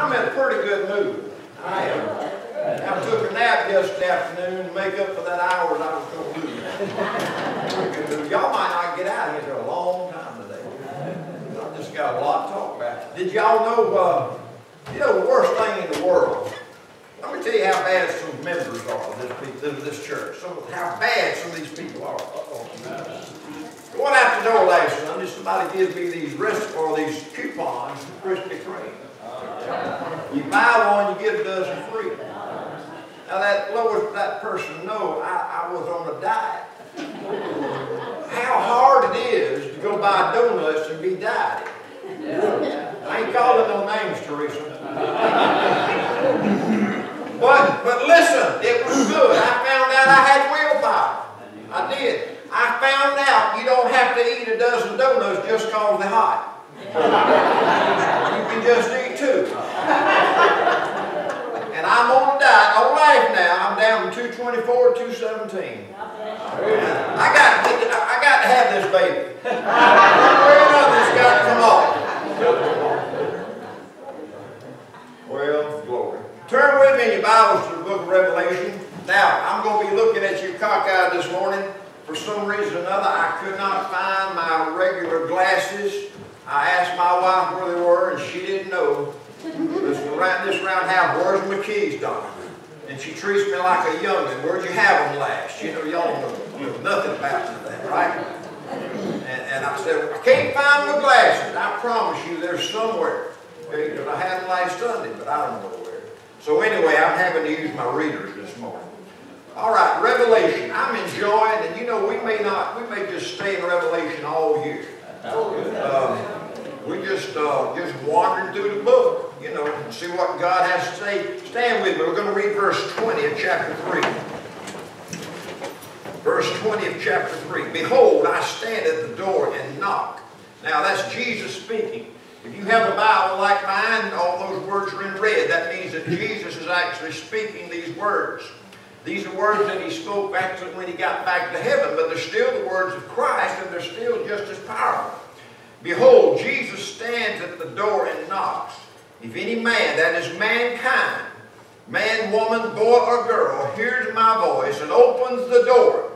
I'm in a pretty good mood. I am. I took a nap yesterday afternoon to make up for that hours I was going to lose. Y'all might not get out of here for a long time today. I just got a lot to talk about. Did y'all know, uh, you know, the worst thing in the world? Let me tell you how bad some members are of this, this church. Some, how bad some of these people are. Going out the door last Sunday, somebody gives me these wrist or these coupons for Krispy Kreme. You buy one, you get a dozen free. Now that lowers that person know I, I was on a diet. How hard it is to go buy donuts and be dieted. I ain't calling no names, Teresa. but but listen, it was good. I found out I had willpower. I did. I found out you don't have to eat a dozen donuts just because they're hot. Just eat two. And I'm on a diet, on life now. I'm down from 224 to 217. I got, I got to have this baby. One another, it's got to come off. Well, glory. Turn with me in your Bibles to the book of Revelation. Now, I'm going to be looking at you cockeyed this morning. For some reason or another, I could not find my regular glasses. I asked my wife where they were, and she didn't know. This round, this round where's my keys, Doctor? And she treats me like a youngin'. Where'd you have them last? You know, y'all know, know nothing about that, right? And, and I said, I can't find my glasses. I promise you they're somewhere. Because I had them last Sunday, but I don't know where. So anyway, I'm having to use my readers this morning. All right, Revelation. I'm enjoying, and you know, we may not, we may just stay in Revelation all year. Um, we just uh, just wandering through the book, you know, and see what God has to say. Stand with me. We're going to read verse 20 of chapter 3. Verse 20 of chapter 3. Behold, I stand at the door and knock. Now, that's Jesus speaking. If you have a Bible like mine, all those words are in red. That means that Jesus is actually speaking these words. These are words that he spoke back to when he got back to heaven, but they're still the words of Christ, and they're still just as powerful. Behold, Jesus stands at the door and knocks. If any man, that is mankind, man, woman, boy, or girl, hears my voice and opens the door,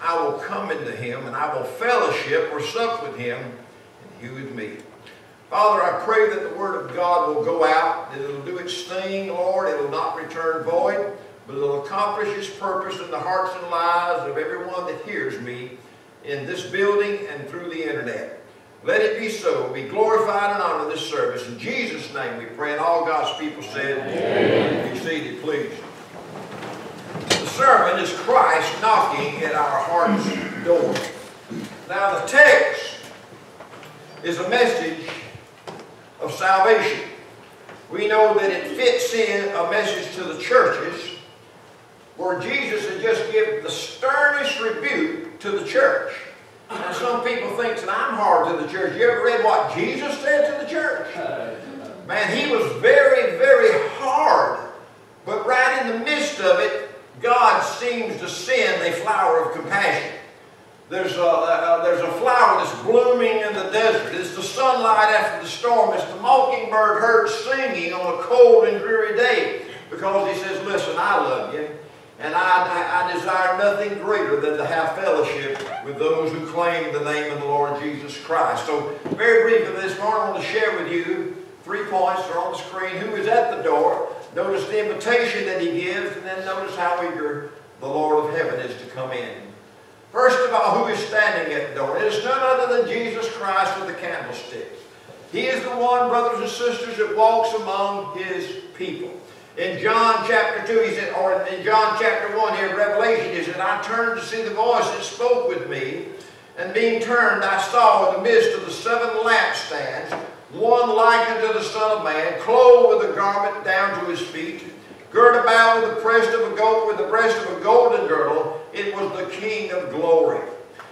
I will come into him, and I will fellowship or sup with him, and he with me. Father, I pray that the word of God will go out, that it'll do its thing, Lord. It'll not return void but it'll accomplish its purpose in the hearts and lives of everyone that hears me in this building and through the internet. Let it be so. Be glorified and honored this service. In Jesus' name we pray. And all God's people said, Amen. Be seated, please. The sermon is Christ knocking at our heart's door. Now the text is a message of salvation. We know that it fits in a message to the churches where Jesus had just given the sternest rebuke to the church. And some people think that I'm hard to the church. You ever read what Jesus said to the church? Man, he was very, very hard. But right in the midst of it, God seems to send a flower of compassion. There's a, there's a flower that's blooming in the desert. It's the sunlight after the storm. It's the mockingbird heard singing on a cold and dreary day because he says, listen, I love you. And I, I, desire nothing greater than to have fellowship with those who claim the name of the Lord Jesus Christ. So very briefly this morning I want to share with you three points that are on the screen. Who is at the door? Notice the invitation that he gives, and then notice how eager the Lord of heaven is to come in. First of all, who is standing at the door? It is none other than Jesus Christ with the candlestick. He is the one, brothers and sisters, that walks among his people. In John chapter 2, he said, or in John chapter 1 here, Revelation, he said, I turned to see the voice that spoke with me, and being turned, I saw in the midst of the seven lampstands, one like unto the Son of Man, clothed with a garment down to his feet, girt about with the breast of a gold, with the breast of a golden girdle. It was the King of glory.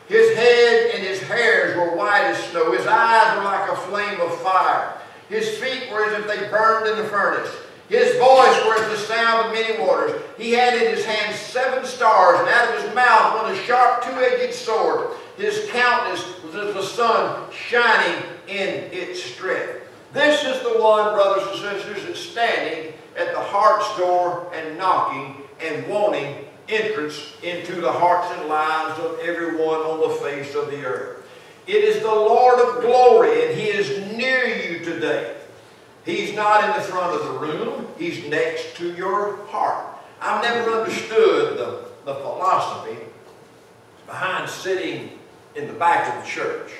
His head and his hairs were white as snow. His eyes were like a flame of fire. His feet were as if they burned in the furnace. His voice was the sound of many waters. He had in his hand seven stars, and out of his mouth went a sharp two-edged sword. His countenance was as the sun shining in its strength. This is the one, brothers and sisters, that's standing at the heart's door and knocking and wanting entrance into the hearts and lives of everyone on the face of the earth. It is the Lord of glory, and He is near you today. He's not in the front of the room. He's next to your heart. I've never understood the, the philosophy behind sitting in the back of the church.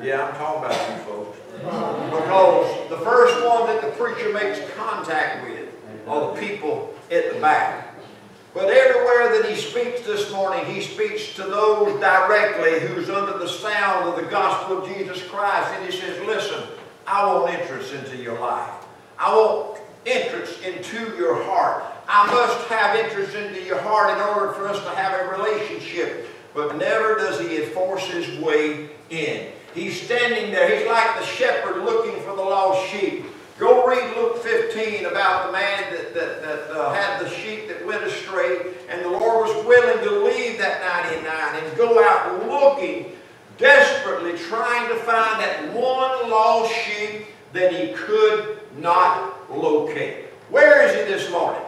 Yeah, I'm talking about you folks. Because the first one that the preacher makes contact with are the people at the back. But everywhere that he speaks this morning, he speaks to those directly who's under the sound of the gospel of Jesus Christ. And he says, listen, I want entrance into your life. I want entrance into your heart. I must have entrance into your heart in order for us to have a relationship. But never does he force his way in. He's standing there. He's like the shepherd looking for the lost sheep. Go read Luke 15 about the man that, that, that uh, had the sheep that went astray, and the Lord was willing to leave that 99 and go out looking, desperately trying to find that one lost sheep that he could not locate. Where is he this morning?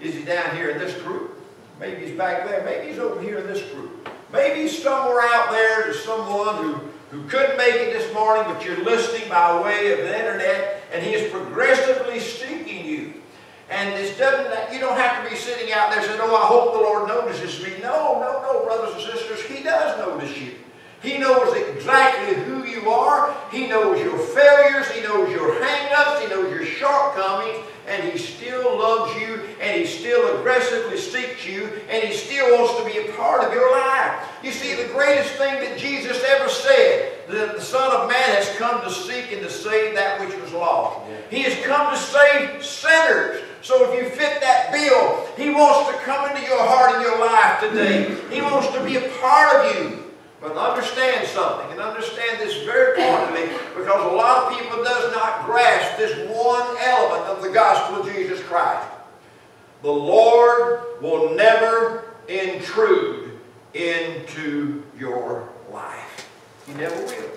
Is he down here in this group? Maybe he's back there. Maybe he's over here in this group. Maybe he's somewhere out there to someone who, who couldn't make it this morning, but you're listening by way of the internet, and he is progressively seeking you. And this doesn't, you don't have to be sitting out there saying, oh, I hope the Lord notices me. No, no, no, brothers and sisters, he does notice you. He knows exactly who you are. He knows your failures. He knows your hang-ups. He knows your shortcomings. And He still loves you. And He still aggressively seeks you. And He still wants to be a part of your life. You see, the greatest thing that Jesus ever said, that the Son of Man has come to seek and to save that which was lost. He has come to save sinners. So if you fit that bill, He wants to come into your heart and your life today. He wants to be a part of you. But understand something, and understand this very pointedly, because a lot of people does not grasp this one element of the gospel of Jesus Christ. The Lord will never intrude into your life. He never will.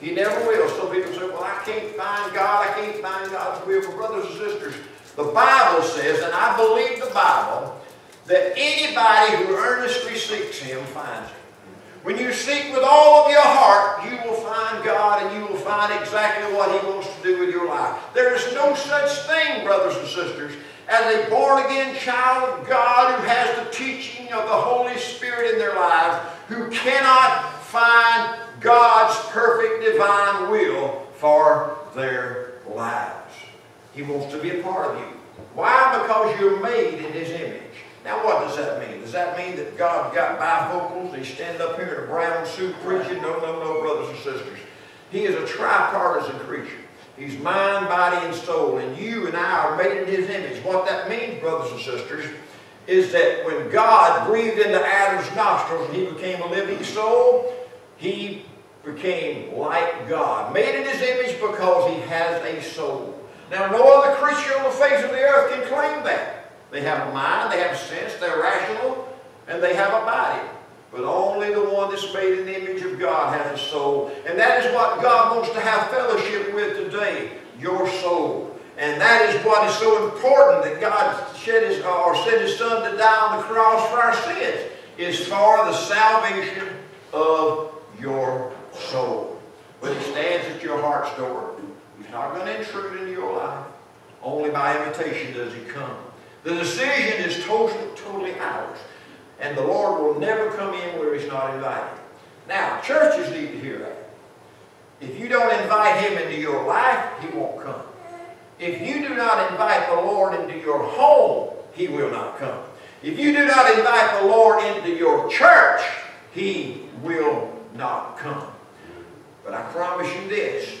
He never will. Some people say, well, I can't find God. I can't find God's will. But brothers and sisters, the Bible says, and I believe the Bible, that anybody who earnestly seeks Him finds Him. When you seek with all of your heart, you will find God and you will find exactly what He wants to do with your life. There is no such thing, brothers and sisters, as a born-again child of God who has the teaching of the Holy Spirit in their lives, who cannot find God's perfect divine will for their lives. He wants to be a part of you. Why? Because you're made in His image. Now what does that mean? Does that mean that God's got bifocals? He stand up here in a brown suit preaching? No, no, no, brothers and sisters. He is a tripartisan creature. He's mind, body, and soul. And you and I are made in His image. What that means, brothers and sisters, is that when God breathed into Adam's nostrils and he became a living soul, he became like God. Made in His image because he has a soul. Now, no other creature on the face of the earth can claim that. They have a mind, they have a sense, they're rational, and they have a body. But only the one that's made in the image of God has a soul. And that is what God wants to have fellowship with today, your soul. And that is what is so important that God shed his, or sent his Son to die on the cross for our sins, is for the salvation of your soul. But he stands at your heart's door. He's not going to intrude into your life. Only by invitation does he come. The decision is totally, totally ours. And the Lord will never come in where He's not invited. Now, churches need to hear that. If you don't invite Him into your life, He won't come. If you do not invite the Lord into your home, He will not come. If you do not invite the Lord into your church, He will not come. But I promise you this,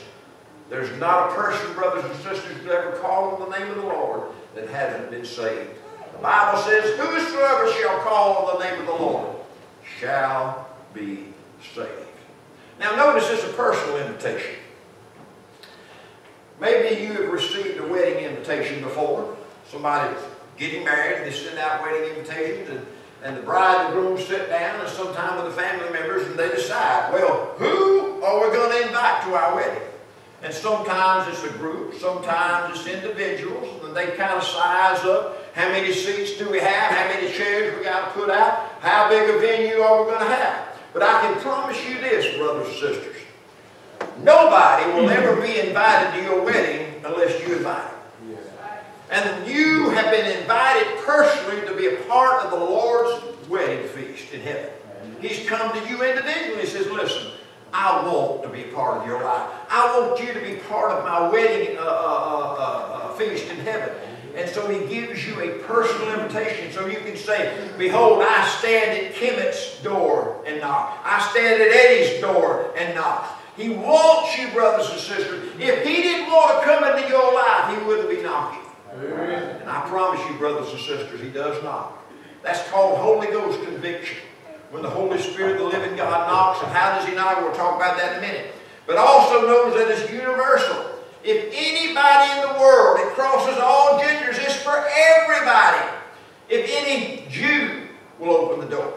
there's not a person, brothers and sisters, who ever call on the name of the Lord that hasn't been saved. The Bible says, Whosoever shall call on the name of the Lord shall be saved. Now notice it's a personal invitation. Maybe you have received a wedding invitation before. Somebody's getting married, and they send out wedding invitations, and, and the bride and groom sit down and sometime with the family members and they decide, well, who are we going to invite to our wedding? And sometimes it's a group, sometimes it's individuals, and they kind of size up how many seats do we have, how many chairs we got to put out, how big a venue are we going to have. But I can promise you this, brothers and sisters. Nobody will ever be invited to your wedding unless you invite them. And you have been invited personally to be a part of the Lord's wedding feast in heaven. He's come to you individually and says, listen, I want to be part of your life. I want you to be part of my wedding uh, uh, uh, uh, uh feast in heaven. And so he gives you a personal invitation. So you can say, Behold, I stand at Kimmett's door and knock. I stand at Eddie's door and knock. He wants you, brothers and sisters. If he didn't want to come into your life, he wouldn't be knocking. Amen. And I promise you, brothers and sisters, he does knock. That's called Holy Ghost conviction. When the Holy Spirit, the living God, knocks, and how does he knock? We'll talk about that in a minute. But also knows that it's universal. If anybody in the world, it crosses all genders, it's for everybody. If any Jew will open the door,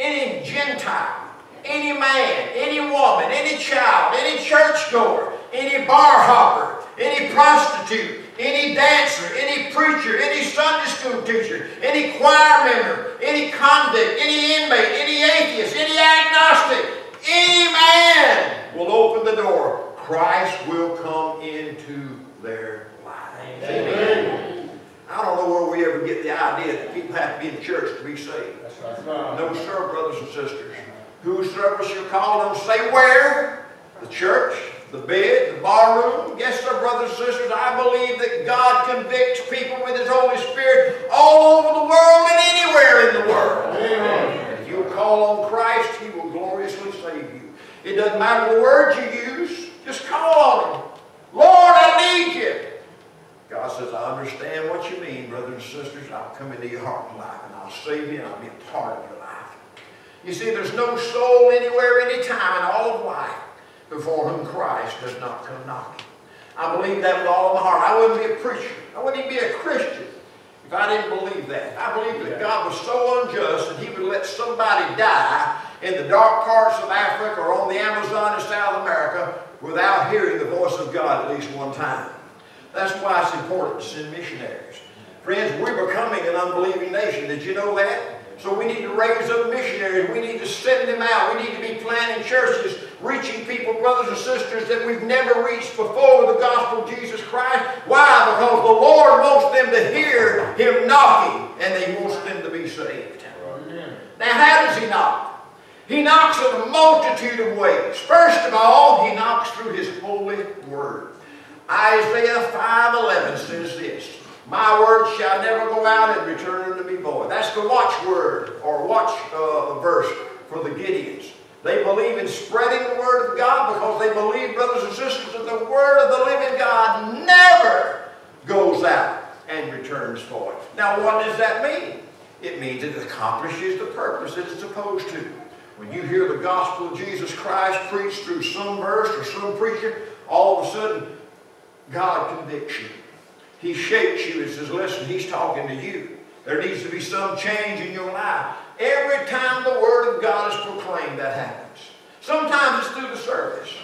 any Gentile, any man, any woman, any child, any churchgoer, any bar hopper, any prostitute, any dancer, any preacher, any Sunday school teacher, any choir member, any convict, any inmate, any atheist, any agnostic, any man will open the door Christ will come into their lives. Amen. I don't know where we ever get the idea that people have to be in church to be saved. No, sir, brothers and sisters. Whosoever shall call them, say where? The church, the bed, the bar room. Yes, sir, brothers and sisters, I believe that God convicts people with His Holy Spirit all over the world and anywhere in the world. Amen. If you'll call on Christ, He will gloriously save you. It doesn't matter the words you use. Just call on Him. Lord, I need you. God says, I understand what you mean, brothers and sisters. I'll come into your heart and life, and I'll save you, and I'll be a part of your life. You see, there's no soul anywhere, anytime in all of life before whom Christ does not come knocking. I believe that with all of my heart. I wouldn't be a preacher. I wouldn't even be a Christian if I didn't believe that. I believe that God was so unjust that he would let somebody die in the dark parts of Africa or on the Amazon in South America without hearing the voice of God at least one time. That's why it's important to send missionaries. Friends, we're becoming an unbelieving nation. Did you know that? So we need to raise up missionaries. We need to send them out. We need to be planting churches, reaching people, brothers and sisters, that we've never reached before with the gospel of Jesus Christ. Why? Because the Lord wants them to hear Him knocking, and He wants them to be saved. Now, how does He knock? He knocks in a multitude of ways. First of all, he knocks through his holy word. Isaiah 5.11 says this, My word shall never go out and return unto me void. That's the watchword or watch uh, verse for the Gideons. They believe in spreading the word of God because they believe, brothers and sisters, that the word of the living God never goes out and returns void. Now, what does that mean? It means it accomplishes the purpose it is supposed to. When you hear the gospel of Jesus Christ preached through some verse or some preacher, all of a sudden, God convicts you. He shakes you and says, listen, he's talking to you. There needs to be some change in your life. Every time the word of God is proclaimed, that happens. Sometimes it's through the service.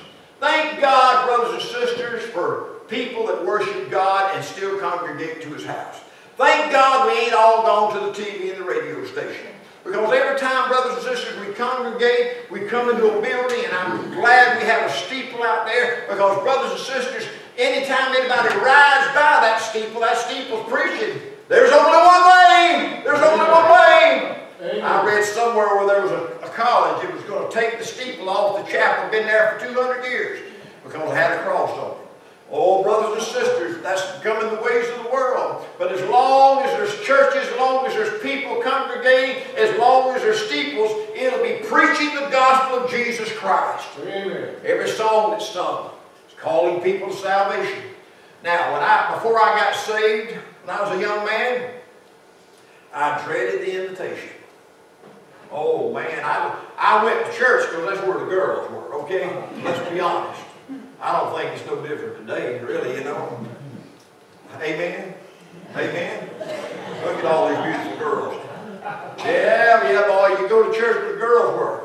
Thank God, brothers and sisters, for people that worship God and still congregate to his house. Thank God we ain't all gone to the TV and the radio station. Because every time, brothers and sisters, we congregate, we come into a building, and I'm glad we have a steeple out there, because brothers and sisters, anytime anybody rides by that steeple, that steeple's preaching, there's only one lane! There's only one lane! Amen. I read somewhere where there was a, a college that was going to take the steeple off the chapel, been there for 200 years, because it had a cross on it. Oh, brothers and sisters, that's becoming the ways of the world. But as long as there's churches, as long as there's people congregating, as long as there's steeples, it'll be preaching the gospel of Jesus Christ. Amen. Every song that's sung is salvation. Now, when I before I got saved, when I was a young man, I dreaded the invitation. Oh man, I, I went to church because that's where the girls were, okay? Let's be honest. I don't think it's no different today, really, you know. Amen? Amen? Look at all these beautiful girls. Yeah, yeah, boy, you go to church where the girls were.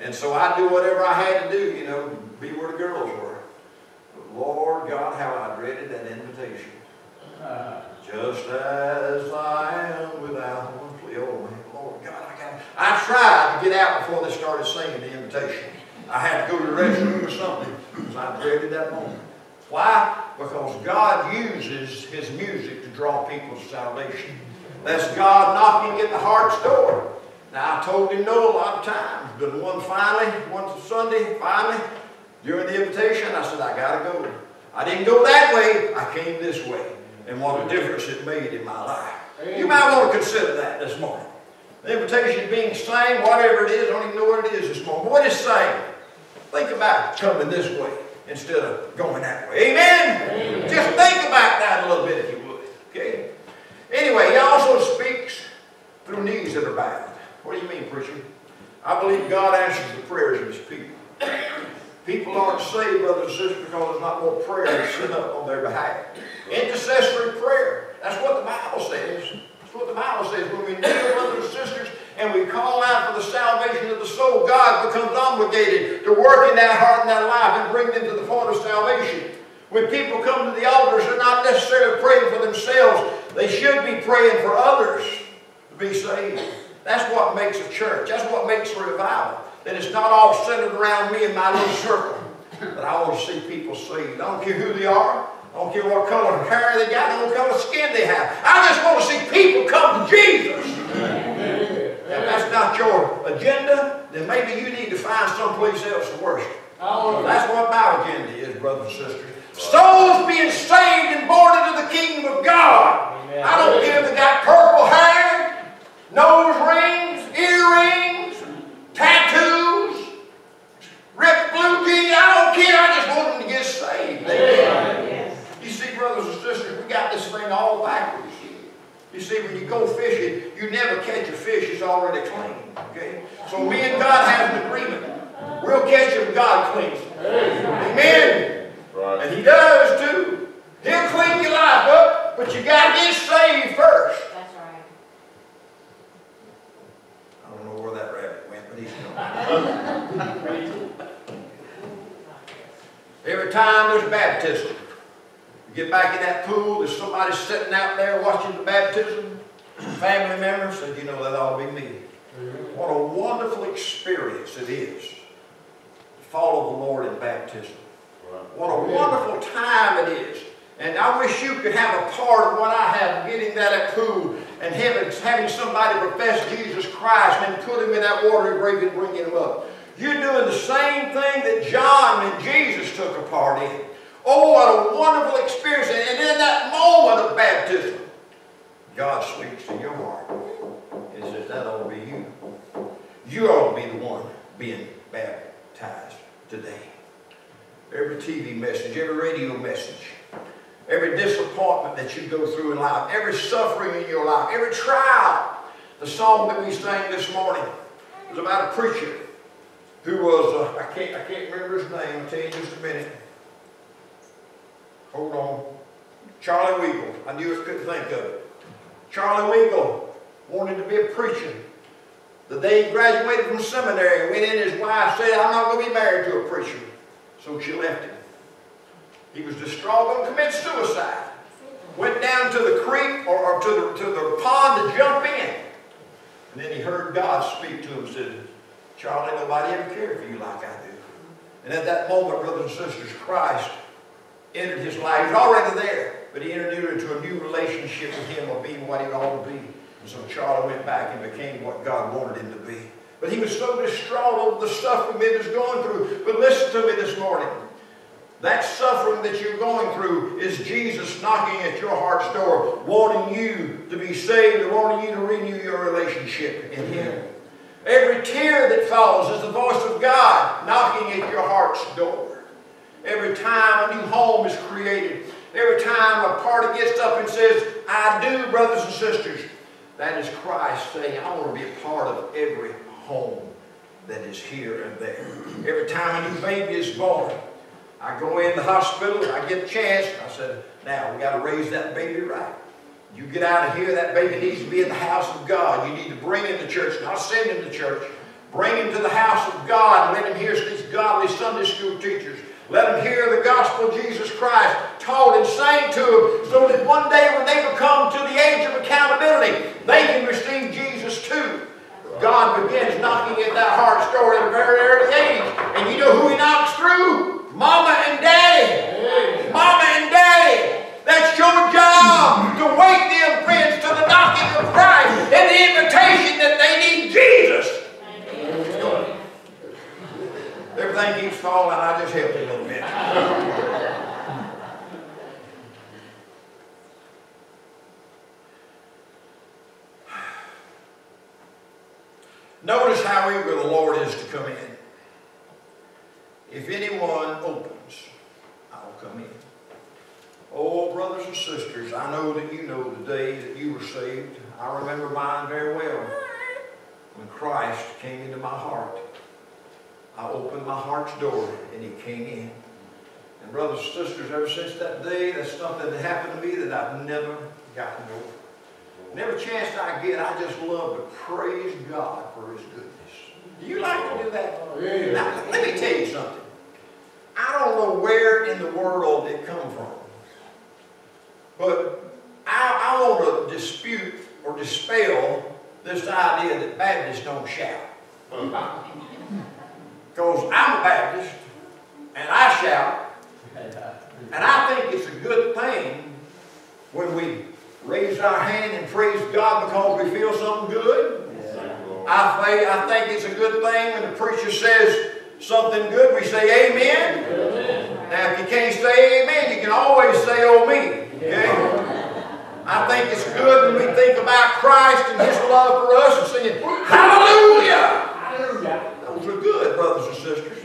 And so I do whatever I had to do, you know, be where the girls were. Lord God, how I dreaded that invitation. Uh-huh. Just as I am without one plea. Oh, Lord God, I got I tried to get out before they started singing the invitation. I had to go to the restroom or something because I dreaded that moment. Why? Because God uses His music to draw people to salvation. That's God knocking at the heart's door. Now, I told him no a lot of times, but one finally, one Sunday, finally, during the invitation, I said, I got to go. I didn't go that way, I came this way. And what a difference it made in my life. You might want to consider that this morning. The invitation being sang, whatever it is, I don't even know what it is this morning. What is saying? Think about coming this way instead of going that way. Amen? Amen? Just think about that a little bit if you would. Okay? Anyway, he also speaks through knees that are bowed. What do you mean, preacher? I believe God answers the prayers of his people. People aren't saved, brothers and sisters, because there's not more prayer sent up on their behalf. Intercessory prayer. That's what the Bible says. That's what the Bible says. When we kneel, brothers and sisters, and we call out for the salvation of the soul, God becomes obligated to work in that heart and that life and bring them to the point of salvation. When people come to the altars, they're not necessarily praying for themselves. They should be praying for others to be saved. That's what makes a church. That's what makes a revival. That it's not all centered around me and my little circle. But I want to see people saved. I don't care who they are. I don't care what color hair they got. What color skin they have. I just want to see people come to Jesus. If that's not your agenda, then maybe you need to find someplace else to worship. That's what my agenda is, brothers and sisters. Souls being saved and born into the kingdom of God. Amen. I don't care if they got purple hair, nose rings, ripped blue jeans. I don't care. I just want them to get saved. Amen. You see, brothers and sisters, we got this thing all backwards. here. You see, when you go fishing, you never catch a fish that's already clean. Okay? So me and God have an agreement. We'll catch him, God cleans him. Amen. Right. And he does too. He'll clean your life up, but you got to get saved first. That's right. I don't know where that rabbit went, but he's gone. Every time there's baptism, you get back in that pool, there's somebody sitting out there watching the baptism. Family members said, you know, that ought to be me. What a wonderful experience it is to follow the Lord in baptism. What a wonderful time it is. And I wish you could have a part of what I have, getting that at pool and having, somebody profess Jesus Christ and put him in that water and bringing him up. You're doing the same thing that John and Jesus took a part in. Oh, what a wonderful experience. And in that moment of baptism, God speaks to your heart. He says, that ought to be you. You ought to be the one being baptized today every TV message, every radio message, every disappointment that you go through in life, every suffering in your life, every trial. The song that we sang this morning was about a preacher who was, uh, I, can't, I can't remember his name, I'll tell you just a minute. Hold on. Charlie Weigle. I knew I couldn't think of it. Charlie Weigle wanted to be a preacher. The day he graduated from seminary, went in, his wife said, I'm not going to be married to a preacher. So she left him. He was distraught and committed suicide. Went down to the creek or, or to, the, to the pond to jump in. And then he heard God speak to him said, Charlie, nobody ever cared for you like I do. And at that moment, brothers and sisters, Christ entered his life. He was already there, but he entered into a new relationship with him of being what he ought to be. And so Charlie went back and became what God wanted him to be. But he was so distraught over the suffering that he was going through. But listen to me this morning. That suffering that you're going through is Jesus knocking at your heart's door, wanting you to be saved wanting you to renew your relationship in Him. Every tear that falls is the voice of God knocking at your heart's door. Every time a new home is created, every time a party gets up and says, I do, brothers and sisters, that is Christ saying, I want to be a part of every home that is here and there. Every time a new baby is born, I go in the hospital, I get a chance, I said, now we got to raise that baby right. You get out of here, that baby needs to be in the house of God. You need to bring him to church, not send him to church. Bring him to the house of God and let him hear these godly Sunday school teachers Let them hear the gospel of Jesus Christ taught and sang to them so that one day when they become to the age of accountability, they can receive Jesus too. God begins knocking at that heart's door at a very early age. And you know who he knocks through? Mama and daddy. Mama and daddy. That's your job to wake them friends to the knocking of Christ and the invitation that they need Jesus. Everything keeps falling, I just help you a little bit. Notice how eager the Lord is to come in. If anyone opens, I'll come in. Oh, brothers sisters, I know that you know the day that you were saved. I remember mine very well. When Christ came into my heart, I opened my heart's door and he came in. And brothers and sisters, ever since that day, that's something that happened to me that I've never gotten over. And every chance I get, I just love to praise God for His goodness. Do you like to do that? Yeah. Now, let me tell you something. I don't know where in the world it come from, but I, I want to dispute or dispel this idea that Baptists don't shout. Because I'm a Baptist, and I shout, and I think it's a good thing when we raise our hand and praise God because we feel something good. I think, I think it's a good thing when the preacher says something good, we say amen. Now, if you can't say amen, you can always say oh me. Okay? I think it's good when we think about Christ and His love for us and singing hallelujah. Those are good, brothers and sisters.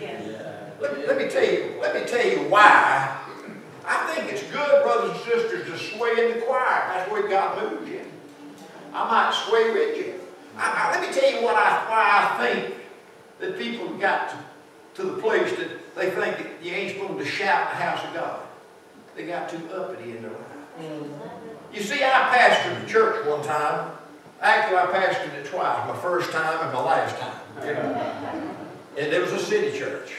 Let me, let me tell you, let me tell you why. I think it's good, brothers and sisters, to sway in the choir. That's where God moves you. I might sway with you. I, I- let me tell you what I, why I think that people got to, to the place that they think that you ain't supposed to shout in the house of God. They got too uppity in their life. Mm-hmm. You see, I pastored a church one time. Actually, I pastored it twice. My first time and my last time. And it was a city church.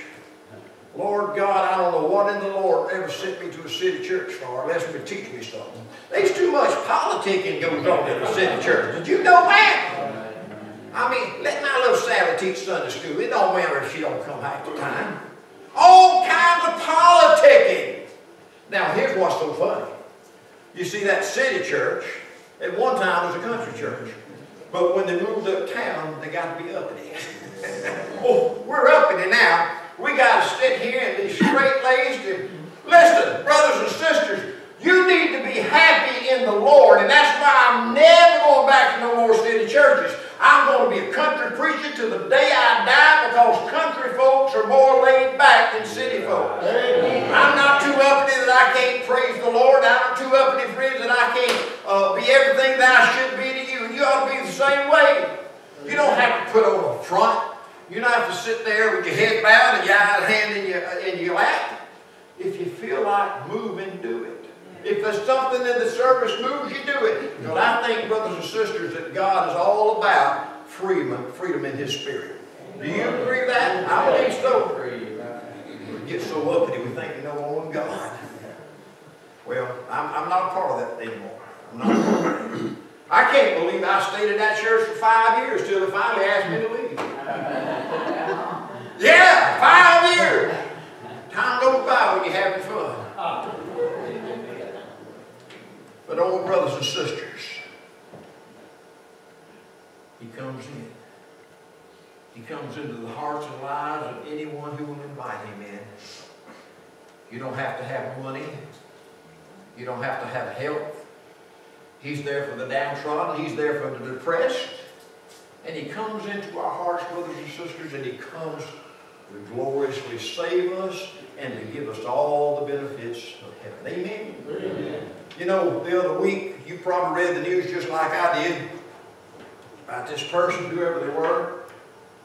Lord God, I don't know what in the Lord ever sent me to a city church for, unless me teach me something. There's too much politicking goes on in a city church. Did you know that? I mean, let my little Sally teach Sunday school. It don't matter if she don't come half the time. All kinds of politicking. Now, here's what's so funny. You see, that city church, at one time was a country church. But when they moved uptown, they got to be uppity. oh, we're uppity now. We got to sit here and be straight-laced. And listen, brothers and sisters, you need to be happy in the Lord. And that's why I'm never going back to no more city churches. I'm going to be a country preacher till the day I die because country folks are more laid back than city folks. I'm not too uppity that I can't praise the Lord. I'm not too uppity, friends, that I can't uh, be everything that I should be to you. You ought to be the same way. You don't have front. You don't have to sit there with your head bowed and your hand in your, in your lap. If you feel like moving, do it. If there's something in the service moves, you do it. Because I think, brothers and sisters, that God is all about freedom, freedom in His Spirit. Do you agree with that? I believe so. We get so uppity we think we know only God. Well, I'm, I'm not a part of that anymore. I'm not a part of it. I can't believe I stayed at that church for five years till they finally asked me to leave. Yeah, five years. Time goes by when you're having fun. But old brothers and sisters, he comes in. He comes into the hearts and lives of anyone who will invite him in. You don't have to have money. You don't have to have health. He's there for the downtrodden. He's there for the depressed. And he comes into our hearts, brothers and sisters, and he comes to gloriously save us and to give us all the benefits of heaven. Amen? Amen. You know, the other week, you probably read the news just like I did about this person, whoever they were.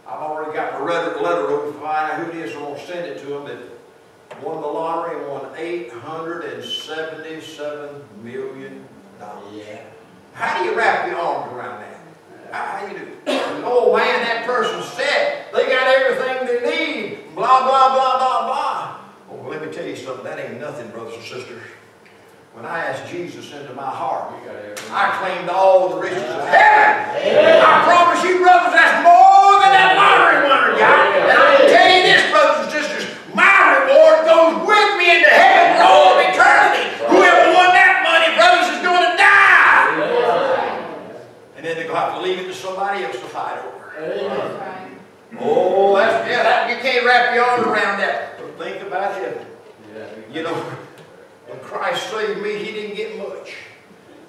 I've already got my letter, letter wrote to find out who it is, I'm going to send it to them that won the lottery and won $877 million. Yeah. How do you wrap your arms around that? How, how you do? Oh man, that person said they got everything they need. Blah, blah, blah, blah, blah. Oh, let me tell you something, that ain't nothing, brothers and sisters. When I asked Jesus into my heart, I claimed all the riches of heaven. I promise you, brothers, that's more than that lottery winner got. And I tell you this, brothers and sisters, my reward goes with me into heaven for all of eternity. Whoever won that money, brothers, is going to die. And then they're going to have to leave it to somebody else to fight over. Oh, that's, yeah, that, you can't wrap your arms around that. But think about heaven. You know, when Christ saved me, he didn't get much.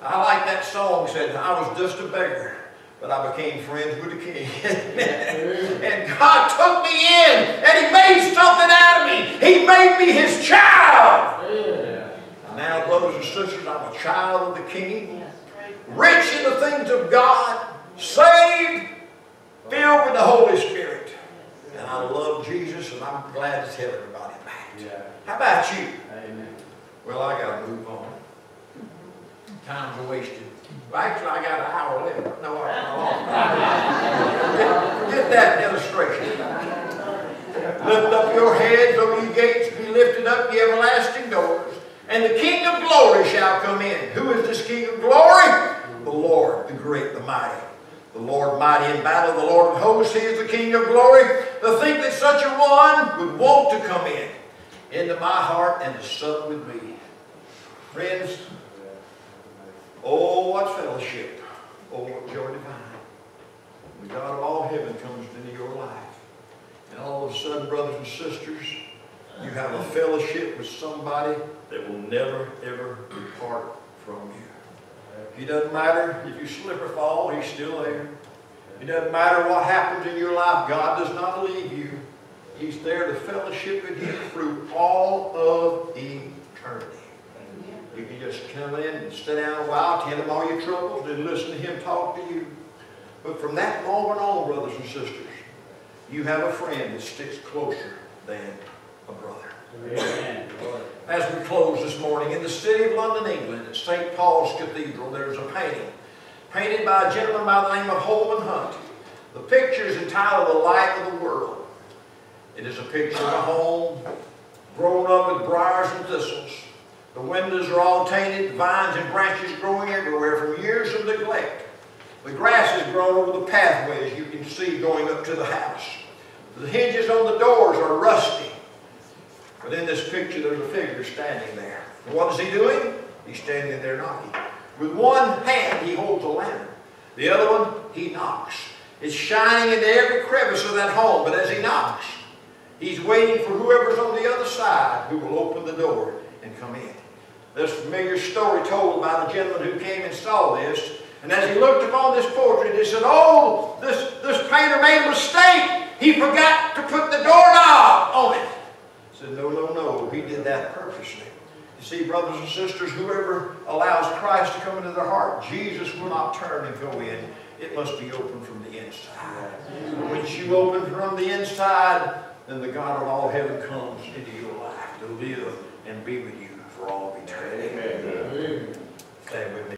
I like that song said, I was just a beggar, but I became friends with the king. and God took me in, and he made something out of me. He made me his child. And now, brothers and sisters, I'm a child of the king, rich in the things of God, saved, filled with the Holy Spirit. I Jesus, and I'm glad to tell everybody about it. Yeah. How about you? Amen. Well, I got to move on. Time's wasted. Well, actually, I got an hour left. No, I Get that illustration. Lift up your heads, O ye gates, be lifted up, ye everlasting doors, and the King of glory shall come in. Who is this King of glory? The Lord, the great, the mighty. The Lord mighty in battle, the Lord of hosts, He is the King of glory. To think that such a one would want to come in into my heart and to sup with me. Friends, oh, what fellowship. Oh, what joy divine. The God of all heaven comes into your life. And all of a sudden, brothers and sisters, you have a fellowship with somebody that will never, ever depart. It doesn't matter if you slip or fall, He's still there. It doesn't matter what happens in your life, God does not leave you. He's there to fellowship with you through all of eternity. You can just come in and sit down a while, tell him all your troubles, and listen to him talk to you. But from that moment on, brothers and sisters, you have a friend that sticks closer than a brother. Amen. As we close this morning, in the city of London, England, at St. Paul's Cathedral, there's a painting painted by a gentleman by the name of Holman Hunt. The picture is entitled The Light of the World. It is a picture of a home grown up with briars and thistles. The windows are all tainted, vines and branches growing everywhere from years of neglect. The grass has grown over the pathways you can see, going up to the house. The hinges on the doors are rusty. But in this picture, there's a figure standing there. And what is he doing? He's standing there knocking. With one hand, he holds a lantern. The other one, he knocks. It's shining into every crevice of that home, but as he knocks, he's waiting for whoever's on the other side who will open the door and come in. This familiar story told by the gentleman who came and saw this, and as he looked upon this portrait, he said, Oh, this, this painter made a mistake. He forgot to put the doorknob on it. Said, No, no, no. He did that purposely. You see, brothers and sisters, whoever allows Christ to come into their heart, Jesus will not turn and go in. It must be open from the inside. Once you open from the inside, then the God of all heaven comes into your life to live and be with you for all eternity. Amen. Stay with me.